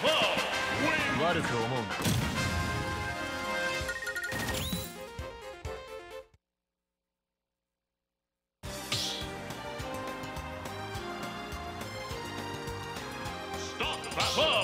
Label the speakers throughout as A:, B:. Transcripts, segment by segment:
A: 悪く思うな
B: Stop battle!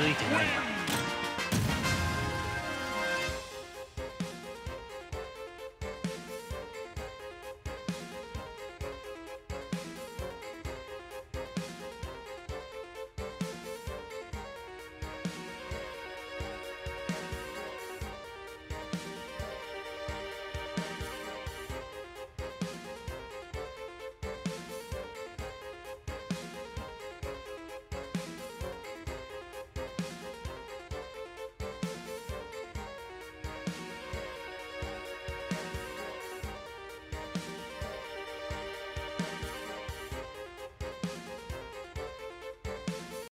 B: ついてないな